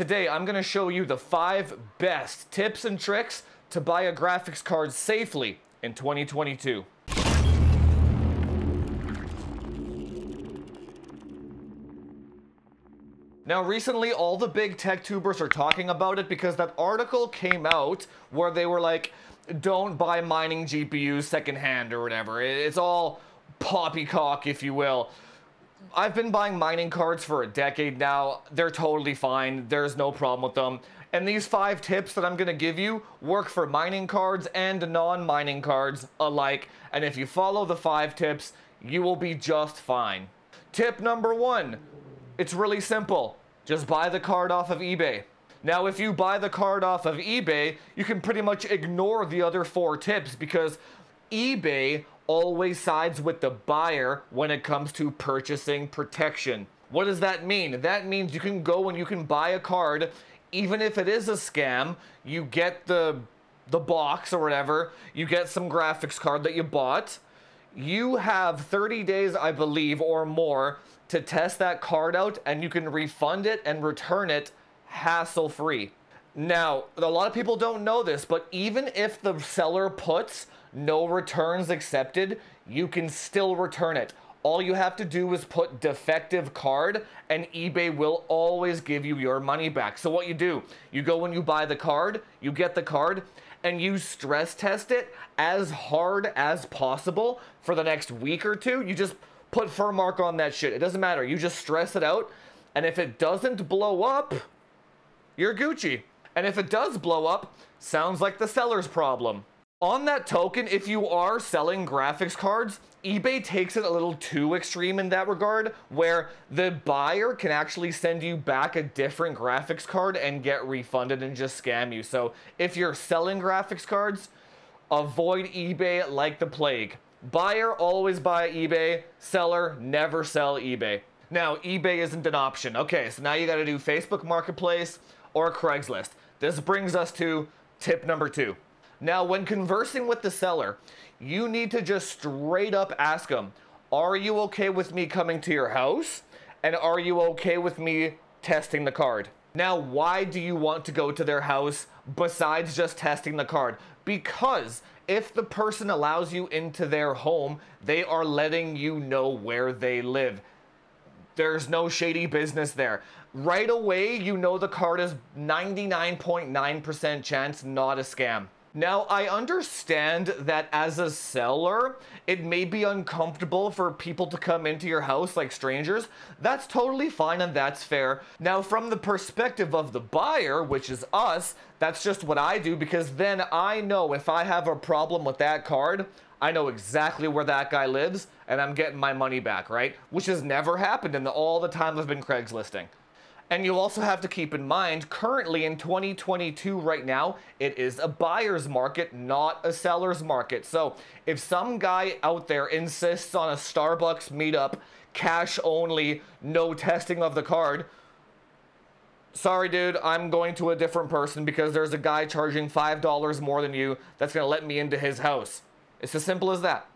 Today, I'm going to show you the five best tips and tricks to buy a graphics card safely in 2022. Now, recently, all the big tech tubers are talking about it because that article came out where they were like, don't buy mining GPUs secondhand or whatever. It's all poppycock, if you will. I've been buying mining cards for a decade now. They're totally fine. There's no problem with them. And these five tips that I'm going to give you work for mining cards and non-mining cards alike. And if you follow the five tips, you will be just fine. Tip number one, it's really simple. Just buy the card off of eBay. Now, if you buy the card off of eBay, you can pretty much ignore the other four tips because eBay always sides with the buyer when it comes to purchasing protection. What does that mean? That means you can go and you can buy a card, even if it is a scam, you get the the box or whatever, you get some graphics card that you bought. You have 30 days, I believe, or more to test that card out and you can refund it and return it hassle free. Now, a lot of people don't know this, but even if the seller puts no returns accepted, you can still return it. All you have to do is put defective card and eBay will always give you your money back. So what you do, you go when you buy the card, you get the card, and you stress test it as hard as possible for the next week or two. You just put FurMark on that shit. It doesn't matter. You just stress it out. And if it doesn't blow up, you're Gucci. And if it does blow up, sounds like the seller's problem. On that token, if you are selling graphics cards, eBay takes it a little too extreme in that regard, where the buyer can actually send you back a different graphics card and get refunded and just scam you. So if you're selling graphics cards, avoid eBay like the plague. Buyer, always buy eBay. Seller, never sell eBay. Now, eBay isn't an option. Okay, so now you gotta do Facebook Marketplace or Craigslist. This brings us to tip number two. Now, when conversing with the seller, you need to just straight up ask them, are you okay with me coming to your house? And are you okay with me testing the card? Now, why do you want to go to their house besides just testing the card? Because if the person allows you into their home, they are letting you know where they live. There's no shady business there. Right away, you know the card is 99.9% chance not a scam. Now, I understand that as a seller, it may be uncomfortable for people to come into your house like strangers. That's totally fine and that's fair. Now, from the perspective of the buyer, which is us, that's just what I do because then I know if I have a problem with that card, I know exactly where that guy lives and I'm getting my money back, right? Which has never happened in the, all the time I've been Craigslisting. And you'll also have to keep in mind, currently in 2022 right now, it is a buyer's market, not a seller's market. So if some guy out there insists on a Starbucks meetup, cash only, no testing of the card, sorry dude, I'm going to a different person because there's a guy charging $5 more than you that's going to let me into his house. It's as simple as that.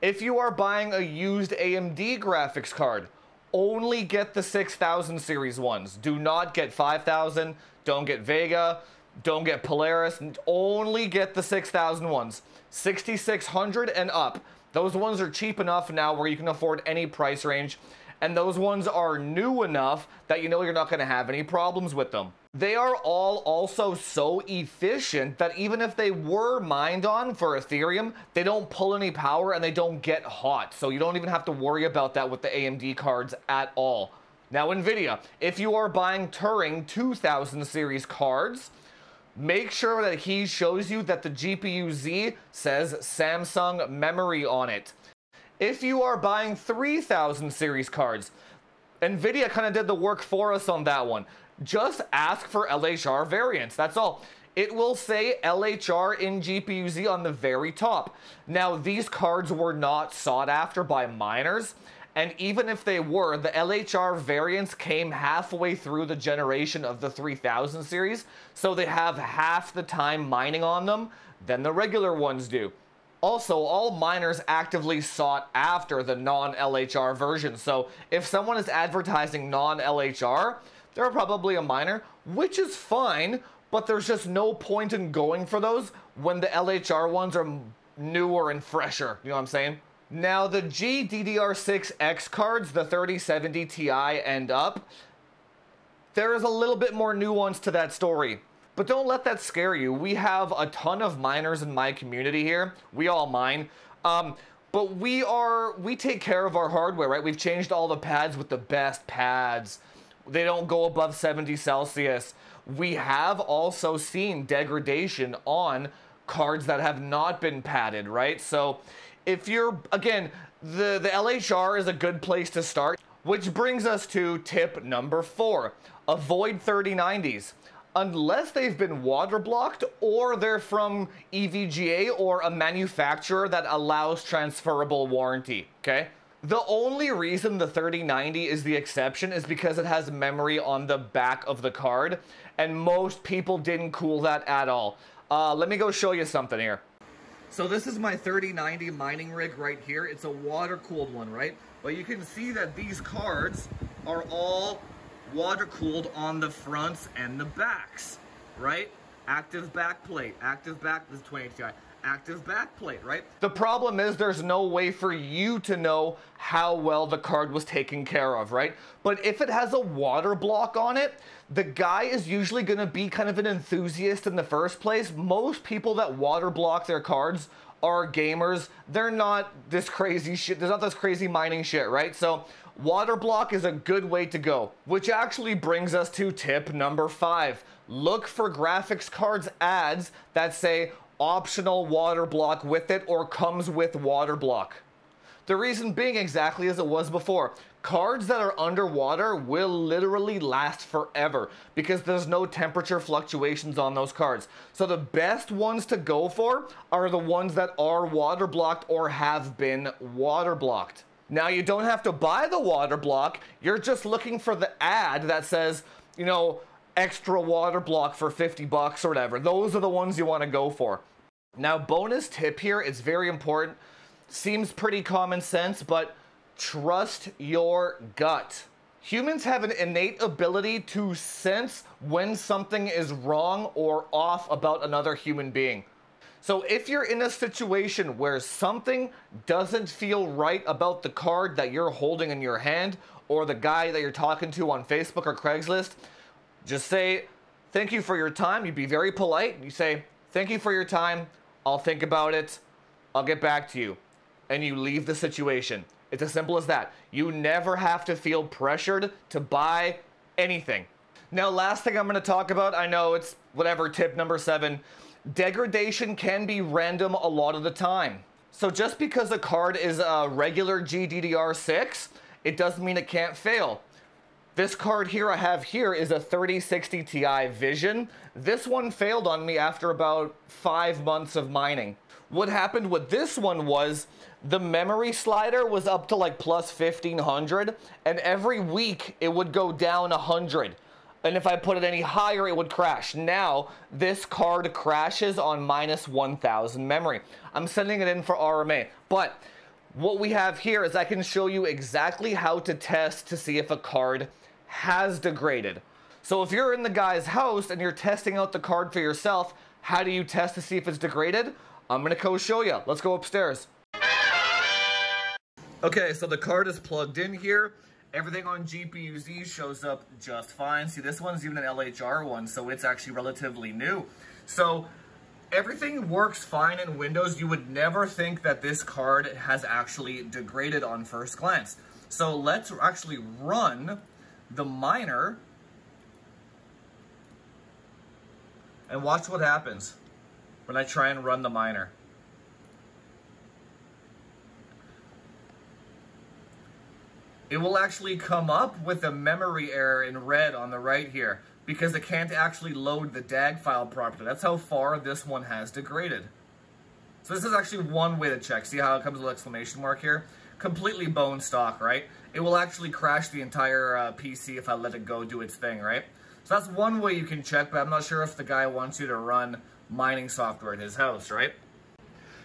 If you are buying a used AMD graphics card, only get the 6000 series ones. Do not get 5000, don't get Vega, don't get Polaris, only get the 6000 ones. 6600 and up. Those ones are cheap enough now where you can afford any price range and those ones are new enough that you know you're not going to have any problems with them. They are all also so efficient that even if they were mined on for Ethereum, they don't pull any power and they don't get hot. So you don't even have to worry about that with the AMD cards at all. Now, NVIDIA, if you are buying Turing 2000 series cards, make sure that he shows you that the GPU Z says Samsung memory on it. If you are buying 3000 series cards, NVIDIA kind of did the work for us on that one. Just ask for LHR variants, that's all. It will say LHR in GPU-Z on the very top. Now, these cards were not sought after by miners, and even if they were, the LHR variants came halfway through the generation of the 3000 series, so they have half the time mining on them than the regular ones do. Also, all miners actively sought after the non-LHR version, so if someone is advertising non-LHR, they're probably a miner, which is fine, but there's just no point in going for those when the LHR ones are newer and fresher. You know what I'm saying? Now, the GDDR6X cards, the 3070 Ti and up, there is a little bit more nuance to that story. But don't let that scare you. We have a ton of miners in my community here. We all mine. Um, but we are, we take care of our hardware, right? We've changed all the pads with the best pads. They don't go above 70 Celsius. We have also seen degradation on cards that have not been padded, right? So if you're, again, the, the LHR is a good place to start, which brings us to tip number four. Avoid 3090s unless they've been water blocked or they're from EVGA or a manufacturer that allows transferable warranty, okay? The only reason the 3090 is the exception is because it has memory on the back of the card, and most people didn't cool that at all. Uh, let me go show you something here. So this is my 3090 mining rig right here. It's a water-cooled one, right? But you can see that these cards are all water cooled on the fronts and the backs, right? Active back plate, active back, this is 20 Ti, active back plate, right? The problem is there's no way for you to know how well the card was taken care of, right? But if it has a water block on it, the guy is usually gonna be kind of an enthusiast in the first place. Most people that water block their cards are gamers. They're not this crazy shit. There's not this crazy mining shit, right? So water block is a good way to go. Which actually brings us to tip number five. Look for graphics cards ads that say optional water block with it or comes with water block. The reason being exactly as it was before. Cards that are underwater will literally last forever because there's no temperature fluctuations on those cards. So the best ones to go for are the ones that are water blocked or have been water blocked. Now you don't have to buy the water block, you're just looking for the ad that says, you know, extra water block for 50 bucks or whatever. Those are the ones you want to go for. Now bonus tip here, it's very important. Seems pretty common sense, but trust your gut. Humans have an innate ability to sense when something is wrong or off about another human being. So if you're in a situation where something doesn't feel right about the card that you're holding in your hand or the guy that you're talking to on Facebook or Craigslist, just say, thank you for your time. You'd be very polite. You say, thank you for your time. I'll think about it. I'll get back to you. And you leave the situation. It's as simple as that. You never have to feel pressured to buy anything. Now, last thing I'm going to talk about, I know it's whatever, tip number seven. Degradation can be random a lot of the time. So just because a card is a regular GDDR6, it doesn't mean it can't fail. This card here I have here is a 3060 Ti Vision. This one failed on me after about five months of mining. What happened with this one was the memory slider was up to like plus 1500 and every week it would go down 100 and if I put it any higher it would crash. Now this card crashes on minus 1000 memory. I'm sending it in for RMA but what we have here is I can show you exactly how to test to see if a card has degraded. So if you're in the guy's house and you're testing out the card for yourself, how do you test to see if it's degraded? I'm gonna go show you. Let's go upstairs. Okay, so the card is plugged in here. Everything on GPU-Z shows up just fine. See, this one's even an LHR one, so it's actually relatively new. So everything works fine in Windows. You would never think that this card has actually degraded on first glance. So let's actually run the miner and watch what happens when I try and run the miner. It will actually come up with a memory error in red on the right here because it can't actually load the DAG file properly. That's how far this one has degraded. So this is actually one way to check. See how it comes with exclamation mark here? Completely bone stock, right? It will actually crash the entire uh, PC if I let it go do its thing, right? So that's one way you can check, but I'm not sure if the guy wants you to run mining software at his house, right?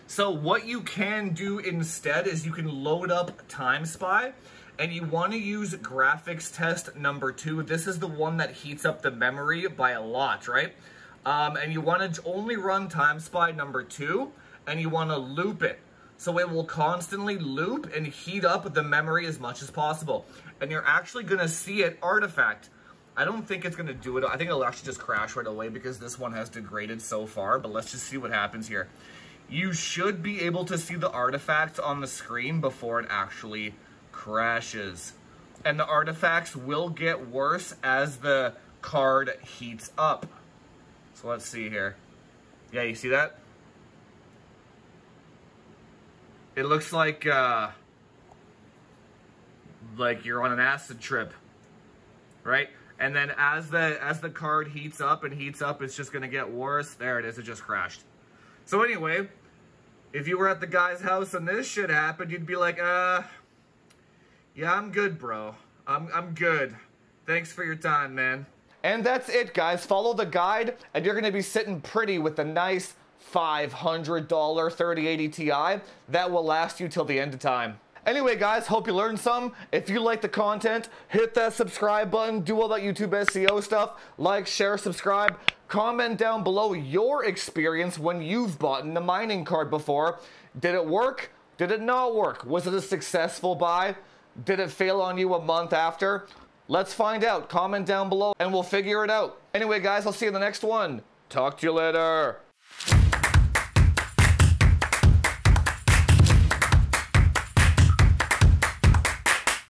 So what you can do instead is you can load up Time Spy and you want to use graphics test number two. This is the one that heats up the memory by a lot, right? Um, and you want to only run Time Spy number two, and you want to loop it. So it will constantly loop and heat up the memory as much as possible. And you're actually going to see it artifact. I don't think it's going to do it. I think it'll actually just crash right away because this one has degraded so far. But let's just see what happens here. You should be able to see the artifacts on the screen before it actually crashes. And the artifacts will get worse as the card heats up. So let's see here. Yeah, you see that? It looks like, uh, like you're on an acid trip, right? And then as the as the card heats up and heats up, it's just gonna get worse. There it is, it just crashed. So anyway, if you were at the guy's house and this shit happened, you'd be like, uh, yeah, I'm good, bro. I'm, I'm good. Thanks for your time, man. And that's it, guys. Follow the guide, and you're going to be sitting pretty with a nice $500 3080 Ti that will last you till the end of time. Anyway, guys, hope you learned some. If you like the content, hit that subscribe button, do all that YouTube SEO stuff, like, share, subscribe. Comment down below your experience when you've bought a mining card before. Did it work? Did it not work? Was it a successful buy? Did it fail on you a month after? Let's find out. Comment down below and we'll figure it out. Anyway, guys, I'll see you in the next one. Talk to you later.